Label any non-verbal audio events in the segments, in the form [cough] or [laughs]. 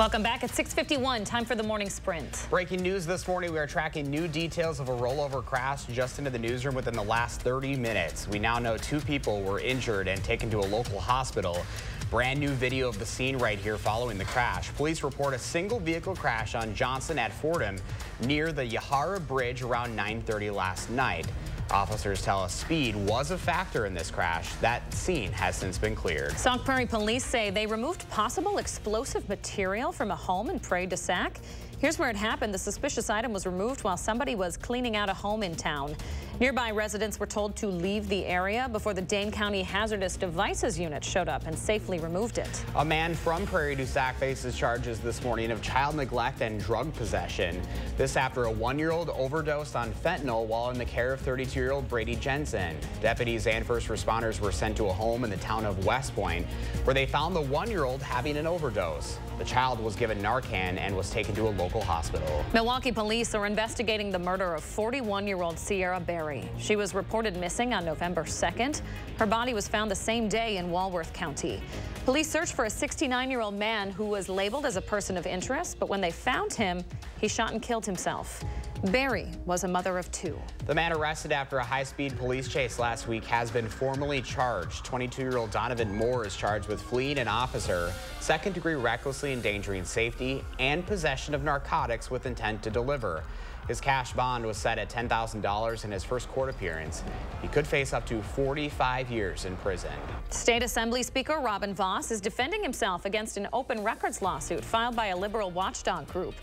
Welcome back at 6.51, time for the morning sprint. Breaking news this morning, we are tracking new details of a rollover crash just into the newsroom within the last 30 minutes. We now know two people were injured and taken to a local hospital. Brand new video of the scene right here following the crash. Police report a single vehicle crash on Johnson at Fordem near the Yahara Bridge around 9.30 last night. Officers tell us speed was a factor in this crash. That scene has since been cleared. Sauk Prairie police say they removed possible explosive material from a home in Prairie du Sac. Here's where it happened. The suspicious item was removed while somebody was cleaning out a home in town. Nearby residents were told to leave the area before the Dane County Hazardous Devices Unit showed up and safely removed it. A man from Prairie du Sac faces charges this morning of child neglect and drug possession. This after a one-year-old overdosed on fentanyl while in the care of 32-year-old Brady Jensen. Deputies and first responders were sent to a home in the town of West Point where they found the one-year-old having an overdose. The child was given Narcan and was taken to a local hospital. Milwaukee police are investigating the murder of 41-year-old Sierra Berry. She was reported missing on November 2nd. Her body was found the same day in Walworth County. Police searched for a 69-year-old man who was labeled as a person of interest, but when they found him, he shot and killed himself. Berry was a mother of two. The man arrested after a high-speed police chase last week has been formally charged. 22-year-old Donovan Moore is charged with fleeing an officer, second-degree recklessly endangering safety, and possession of narcotics with intent to deliver. His cash bond was set at $10,000 in his first court appearance. He could face up to 45 years in prison. State Assembly Speaker Robin Vos is defending himself against an open records lawsuit filed by a liberal watchdog group.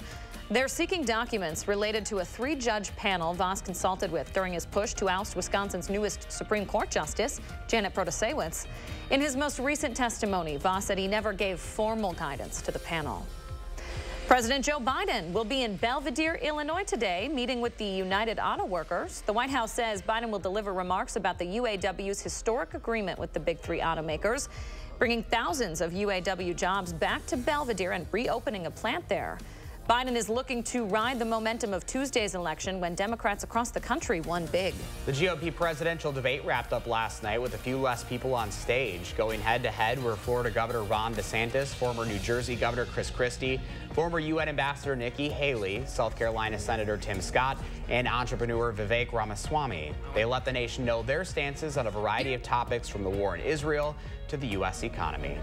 They're seeking documents related to a three-judge panel Vos consulted with during his push to oust Wisconsin's newest Supreme Court Justice, Janet Protasiewicz. In his most recent testimony, Vos said he never gave formal guidance to the panel. President Joe Biden will be in Belvidere, Illinois today, meeting with the United Auto Workers. The White House says Biden will deliver remarks about the UAW's historic agreement with the big three automakers, bringing thousands of UAW jobs back to Belvidere and reopening a plant there. Biden is looking to ride the momentum of Tuesday's election when Democrats across the country won big. The GOP presidential debate wrapped up last night with a few less people on stage. Going head to head were Florida Governor Ron DeSantis, former New Jersey Governor Chris Christie, former UN Ambassador Nikki Haley, South Carolina Senator Tim Scott, and entrepreneur Vivek Ramaswamy. They let the nation know their stances on a variety of topics from the war in Israel to the U.S. economy.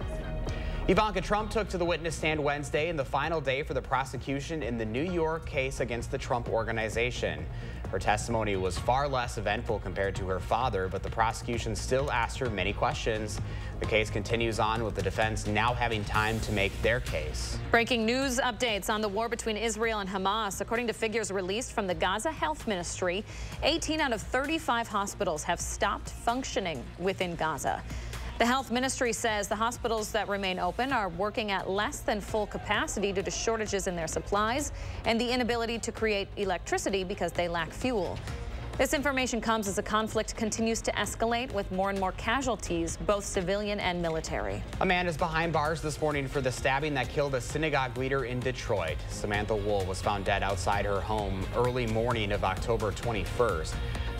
Ivanka Trump took to the witness stand Wednesday in the final day for the prosecution in the New York case against the Trump Organization. Her testimony was far less eventful compared to her father, but the prosecution still asked her many questions. The case continues on with the defense now having time to make their case. Breaking news updates on the war between Israel and Hamas. According to figures released from the Gaza Health Ministry, 18 out of 35 hospitals have stopped functioning within Gaza. The health ministry says the hospitals that remain open are working at less than full capacity due to shortages in their supplies and the inability to create electricity because they lack fuel. This information comes as the conflict continues to escalate with more and more casualties, both civilian and military. A man is behind bars this morning for the stabbing that killed a synagogue leader in Detroit. Samantha Woll was found dead outside her home early morning of October 21st.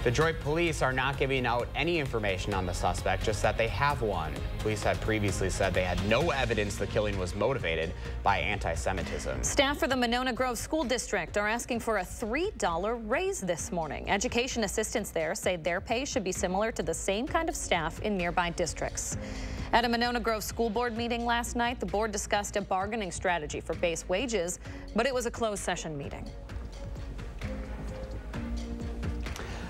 Detroit police are not giving out any information on the suspect, just that they have one. Police had previously said they had no evidence the killing was motivated by anti-Semitism. Staff for the Monona Grove School District are asking for a $3 raise this morning. Education assistants there say their pay should be similar to the same kind of staff in nearby districts. At a Monona Grove School Board meeting last night, the board discussed a bargaining strategy for base wages, but it was a closed session meeting.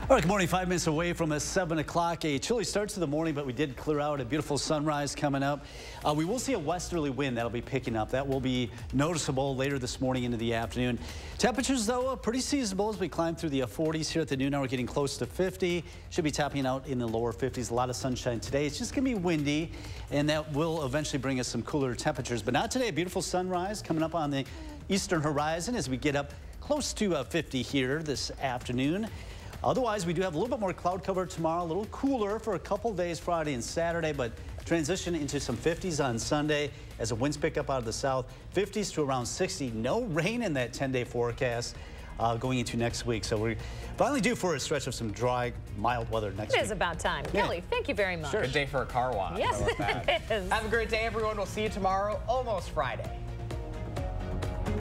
All right, good morning. Five minutes away from a 7 o'clock. A chilly start to the morning, but we did clear out a beautiful sunrise coming up. Uh, we will see a westerly wind that'll be picking up. That will be noticeable later this morning into the afternoon. Temperatures, though, are pretty seasonable as we climb through the 40s here at the noon hour, getting close to 50. Should be tapping out in the lower 50s. A lot of sunshine today. It's just going to be windy, and that will eventually bring us some cooler temperatures. But not today. A beautiful sunrise coming up on the eastern horizon as we get up close to uh, 50 here this afternoon. Otherwise, we do have a little bit more cloud cover tomorrow, a little cooler for a couple days Friday and Saturday, but transition into some 50s on Sunday as the winds pick up out of the south. 50s to around 60. No rain in that 10-day forecast. Uh, going into next week. So we're finally due for a stretch of some dry, mild weather next week. It is about time. Yeah. Kelly, thank you very much. Sure. Good day for a car wash. Yes, [laughs] it is. Have a great day, everyone. We'll see you tomorrow, almost Friday.